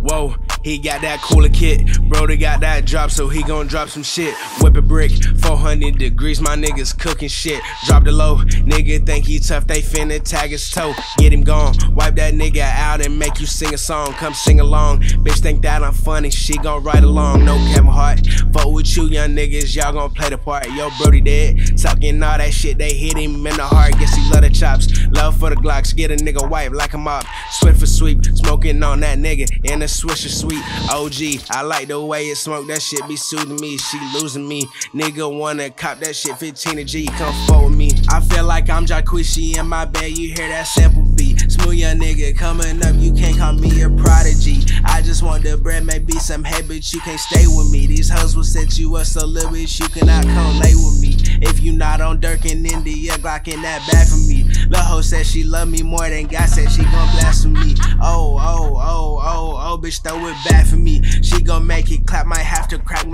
Whoa, he got that cooler kit. Brody got that drop, so he gon' drop some shit. Whip a brick, 400 degrees, my niggas cooking shit. Drop the low, nigga think he tough, they finna tag his toe. Get him gone, wipe that nigga out and make you sing a song. Come sing along. Bitch think that I'm funny, she gon' ride along. No Kevin Hart. Fuck with you, young niggas, y'all gon' play the part. Yo, Brody dead. Talking all that shit, they hit him in the heart. Guess he love the chops. Love for the Glocks, get a nigga wipe like a mop. Swift for sweep, smoking on that nigga in a swisher sweet. OG, I like the way it smoke, that shit be soothing me. She losing me. Nigga wanna cop that shit 15 to G, come forward me. I feel like I'm Jacquishy in my bed, you hear that sample beat. Smooth young nigga coming up, you can't call me a prodigy. I just want the bread, maybe some hate, but you can't stay with me. These hoes will set you up so little you cannot come lay with me. If you not on Dirk and India, Glockin' that bad for me. Lil' hoe said she love me more than God said she gon' blaspheme me. Oh, oh, oh, oh, oh, bitch, throw it back for me. She gon' make it clap, might have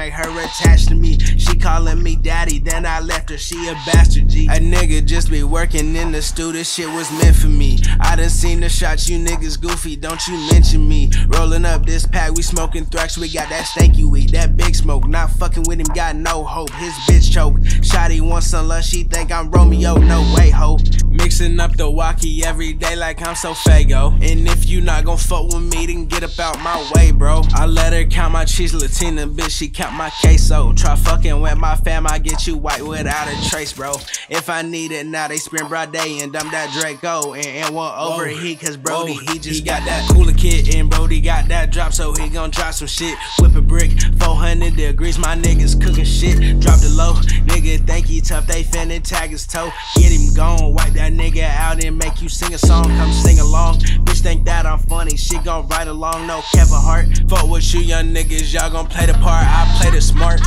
make her attached to me. She calling me daddy, then I left her, she a bastard G. A nigga just be working in the studio, this shit was meant for me. I done seen the shots, you niggas goofy, don't you mention me. Rolling up this pack, we smoking thrax, we got that stanky weed, that big smoke. Not fucking with him, got no hope. His bitch choke. Shotty wants some love, she think I'm Romeo, no way, ho. Mixing up the wocky every day like I'm so fago. And if you not gon' fuck with me, then get up out my way, bro. I let her count my cheese, Latina bitch, she count my queso. Try fucking with my fam, I get you white without a trace, bro. If I need it now, they spend broad day and dump that Draco and, and one overheat, cause Brody, he just he got that cooler kit and Brody got that drop, so he gon' drop some shit. Whip a brick, 400 degrees, my niggas cooking shit. Drop the low, nigga think he tough, they finna tag his toe. Get him gone, wipe that nigga out and make you sing a song, come sing along. Bitch think that I'm funny, she gon' ride along, no Kevin Hart. Fuck with you young niggas, y'all gon' play the part, I play the smart.